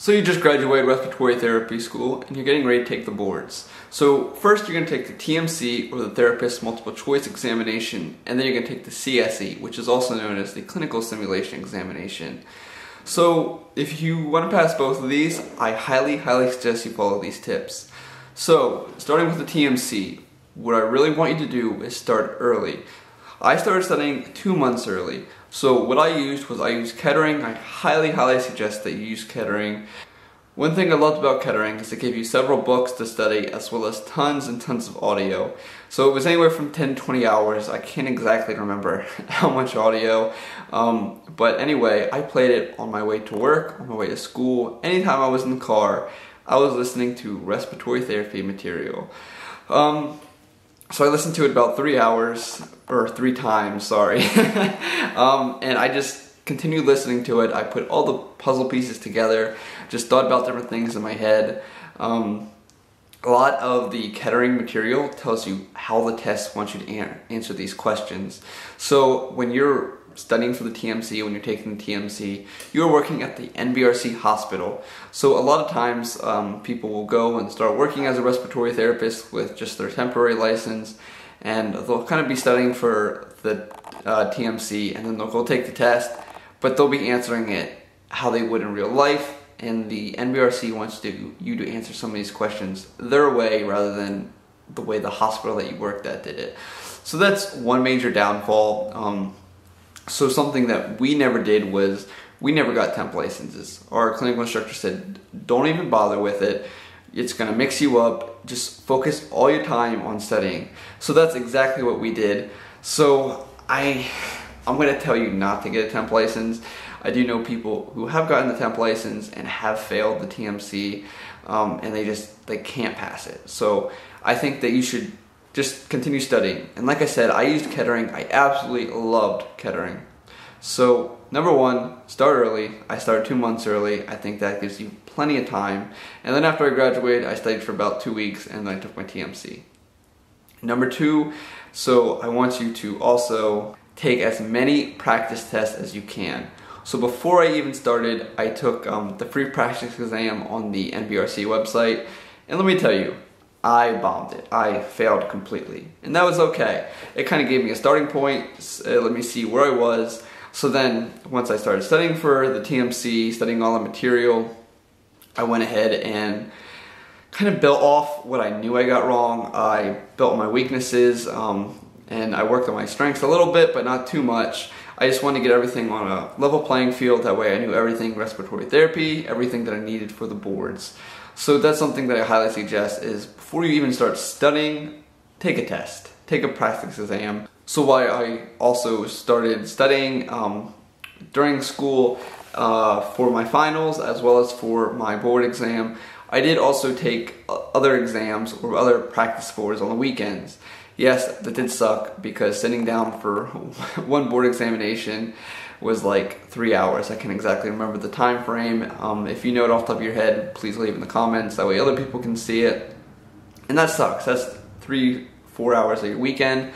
So you just graduated respiratory therapy school and you're getting ready to take the boards. So first you're going to take the TMC or the therapist multiple choice examination and then you're going to take the CSE which is also known as the clinical simulation examination. So if you want to pass both of these, I highly highly suggest you follow these tips. So starting with the TMC, what I really want you to do is start early. I started studying two months early. So what I used was I used Kettering. I highly, highly suggest that you use Kettering. One thing I loved about Kettering is it gave you several books to study as well as tons and tons of audio. So it was anywhere from 10 20 hours. I can't exactly remember how much audio. Um, but anyway, I played it on my way to work, on my way to school, anytime I was in the car, I was listening to respiratory therapy material. Um, so I listened to it about three hours, or three times, sorry. um, and I just continued listening to it. I put all the puzzle pieces together, just thought about different things in my head. Um, a lot of the Kettering material tells you how the test wants you to answer these questions. So when you're studying for the TMC, when you're taking the TMC, you're working at the NBRC hospital. So a lot of times um, people will go and start working as a respiratory therapist with just their temporary license and they'll kind of be studying for the uh, TMC and then they'll go take the test, but they'll be answering it how they would in real life and the NBRC wants to, you to answer some of these questions their way rather than the way the hospital that you worked at did it. So that's one major downfall. Um, so something that we never did was we never got temp licenses. Our clinical instructor said, don't even bother with it. It's gonna mix you up. Just focus all your time on studying. So that's exactly what we did. So I, I'm gonna tell you not to get a temp license. I do know people who have gotten the temp license and have failed the TMC um, and they just, they can't pass it. So I think that you should just continue studying. And like I said, I used Kettering. I absolutely loved Kettering. So number one, start early. I started two months early. I think that gives you plenty of time. And then after I graduated, I studied for about two weeks and then I took my TMC. Number two, so I want you to also take as many practice tests as you can. So before I even started, I took um, the free practice exam on the NBRC website. And let me tell you, I bombed it. I failed completely. And that was okay. It kind of gave me a starting point. Uh, let me see where I was. So then, once I started studying for the TMC, studying all the material, I went ahead and kind of built off what I knew I got wrong. I built my weaknesses um, and I worked on my strengths a little bit, but not too much. I just wanted to get everything on a level playing field. That way I knew everything respiratory therapy, everything that I needed for the boards. So that's something that I highly suggest is before you even start studying, take a test, take a practice exam. So why I also started studying um, during school uh, for my finals as well as for my board exam. I did also take other exams or other practice boards on the weekends. Yes, that did suck because sitting down for one board examination was like three hours. I can't exactly remember the time frame. Um, if you know it off the top of your head, please leave in the comments. That way other people can see it. And that sucks. That's three, four hours of your weekend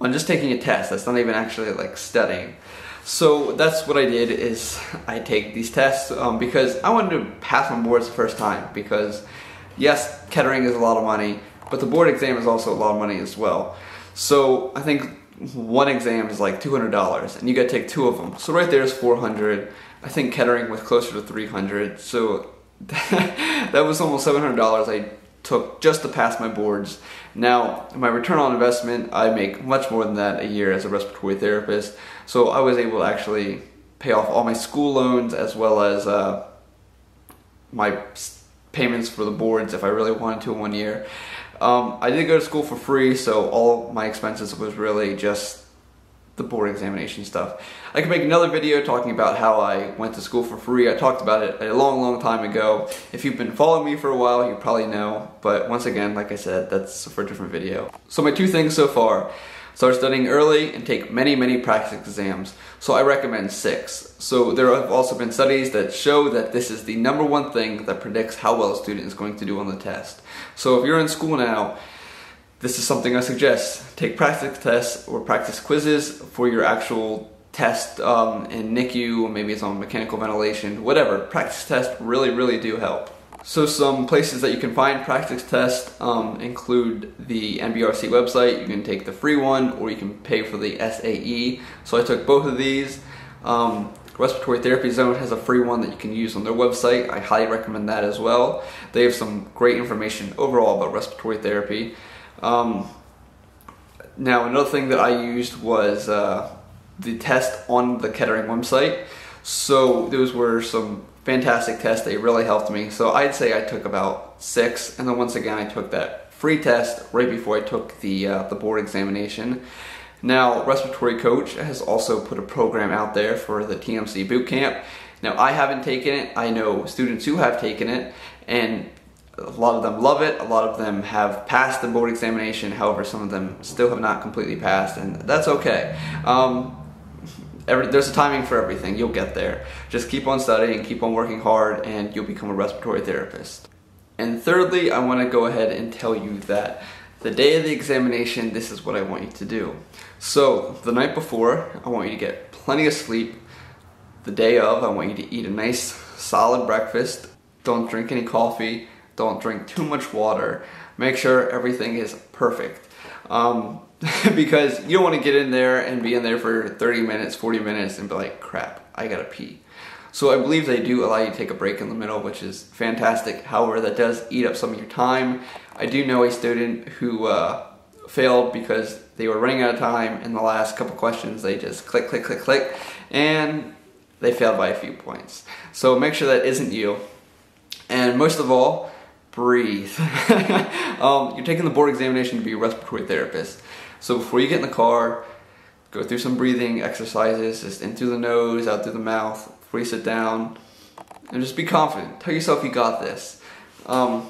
on just taking a test. That's not even actually like studying. So that's what I did is I take these tests um, because I wanted to pass on boards the first time because yes, Kettering is a lot of money, but the board exam is also a lot of money as well. So I think one exam is like $200 and you gotta take two of them. So right there is 400. I think Kettering was closer to 300. So that was almost $700 I took just to pass my boards. Now, my return on investment, I make much more than that a year as a respiratory therapist. So I was able to actually pay off all my school loans as well as uh, my payments for the boards if I really wanted to in one year. Um, I did go to school for free, so all my expenses was really just the board examination stuff. I could make another video talking about how I went to school for free. I talked about it a long, long time ago. If you've been following me for a while, you probably know. But once again, like I said, that's for a different video. So my two things so far. Start studying early and take many, many practice exams. So I recommend six. So there have also been studies that show that this is the number one thing that predicts how well a student is going to do on the test. So if you're in school now, this is something I suggest. Take practice tests or practice quizzes for your actual test um, in NICU, maybe it's on mechanical ventilation, whatever. Practice tests really, really do help. So some places that you can find practice tests um, include the NBRC website. You can take the free one or you can pay for the SAE. So I took both of these. Um, Respiratory Therapy Zone has a free one that you can use on their website. I highly recommend that as well. They have some great information overall about respiratory therapy. Um, now, another thing that I used was uh, the test on the Kettering website. So those were some fantastic test. They really helped me. So I'd say I took about six, and then once again I took that free test right before I took the uh, the board examination. Now, Respiratory Coach has also put a program out there for the TMC boot camp. Now, I haven't taken it. I know students who have taken it, and a lot of them love it. A lot of them have passed the board examination. However, some of them still have not completely passed, and that's okay. Um, every, there's a timing for everything. You'll get there. Just keep on studying, keep on working hard, and you'll become a respiratory therapist. And thirdly, I want to go ahead and tell you that the day of the examination, this is what I want you to do. So, the night before, I want you to get plenty of sleep. The day of, I want you to eat a nice, solid breakfast. Don't drink any coffee. Don't drink too much water. Make sure everything is perfect. Um, because you don't want to get in there and be in there for 30 minutes, 40 minutes, and be like, crap, I gotta pee. So I believe they do allow you to take a break in the middle, which is fantastic. However, that does eat up some of your time. I do know a student who uh, failed because they were running out of time in the last couple questions. They just click, click, click, click, and they failed by a few points. So make sure that isn't you. And most of all, breathe. um, you're taking the board examination to be a respiratory therapist. So before you get in the car, go through some breathing exercises, just in through the nose, out through the mouth, before you sit down, and just be confident. Tell yourself you got this. Um,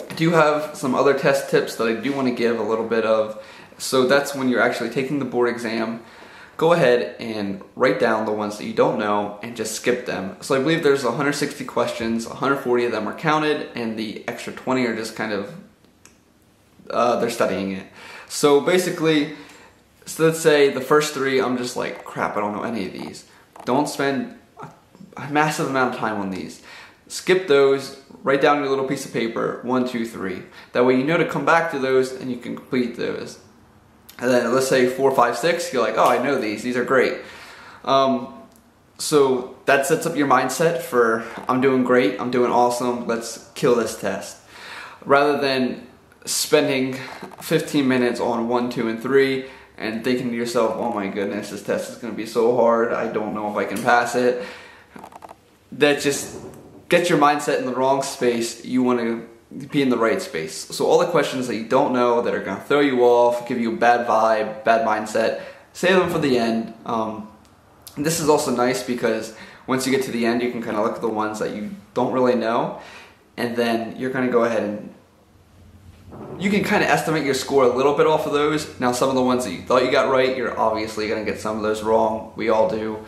I do have some other test tips that I do want to give a little bit of. So that's when you're actually taking the board exam. Go ahead and write down the ones that you don't know and just skip them. So I believe there's 160 questions, 140 of them are counted, and the extra 20 are just kind of, uh, they're studying it. So basically, so let's say the first three, I'm just like, crap, I don't know any of these. Don't spend a massive amount of time on these. Skip those, write down your little piece of paper, one, two, three. That way you know to come back to those and you can complete those. And then let's say four, five, six, you're like, oh, I know these, these are great. Um, so that sets up your mindset for I'm doing great, I'm doing awesome, let's kill this test. Rather than spending 15 minutes on one, two, and three and thinking to yourself, oh my goodness, this test is going to be so hard, I don't know if I can pass it. That just gets your mindset in the wrong space. You want to be in the right space. So all the questions that you don't know that are going to throw you off, give you a bad vibe, bad mindset, save them for the end. Um, this is also nice because once you get to the end, you can kind of look at the ones that you don't really know, and then you're to go ahead and you can kind of estimate your score a little bit off of those. Now, some of the ones that you thought you got right, you're obviously going to get some of those wrong. We all do.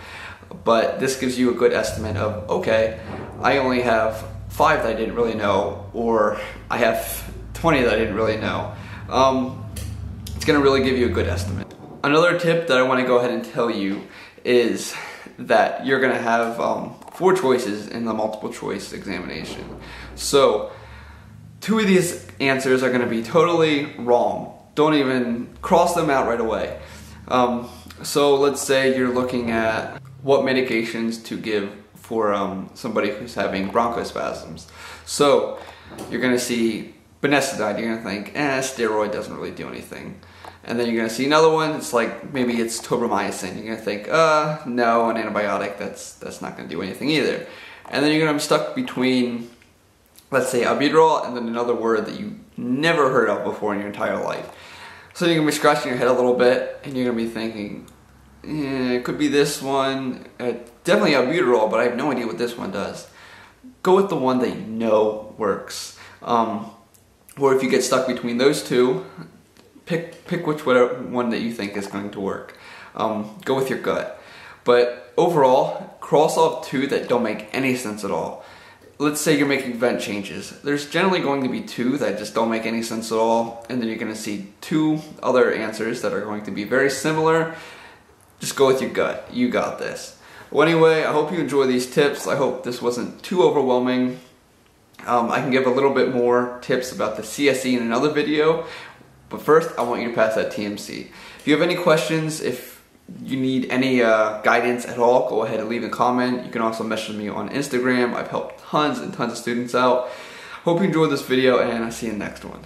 But this gives you a good estimate of, okay, I only have five that I didn't really know, or I have 20 that I didn't really know. Um, it's to really give you a good estimate. Another tip that I want to go ahead and tell you is that you're to have um, four choices in the multiple choice examination. So, two of these answers are to be totally wrong. Don't even cross them out right away. Um, so let's say you're looking at what medications to give for um, somebody who's having bronchospasms. So you're going to see Benecidine, you're going to think, eh, steroid doesn't really do anything. And then you're going to see another one, it's like maybe it's tobramycin. You're going to think, uh, no, an antibiotic, that's, that's not going to do anything either. And then you're going to be stuck between let's say albuterol and then another word that you never heard of before in your entire life. So you're gonna be scratching your head a little bit and you're gonna be thinking, eh, it could be this one, uh, definitely albuterol, but I have no idea what this one does. Go with the one that you know works. Um, or if you get stuck between those two, pick pick which one that you think is going to work. Um, go with your gut. But overall, cross off two that don't make any sense at all let's say you're making vent changes. There's generally going to be two that just don't make any sense at all, and then you're going to see two other answers that are going to be very similar. just go with your gut. You got this. Well, anyway, I hope you enjoy these tips. I hope this wasn't too overwhelming. Um, I can give a little bit more tips about the CSE in another video, but first I want you to pass that TMC. If you have any questions, if you need any uh, guidance at all, go ahead and leave a comment. You can also message me on Instagram. I've helped tons and tons of students out. Hope you enjoyed this video and I'll see you in the next one.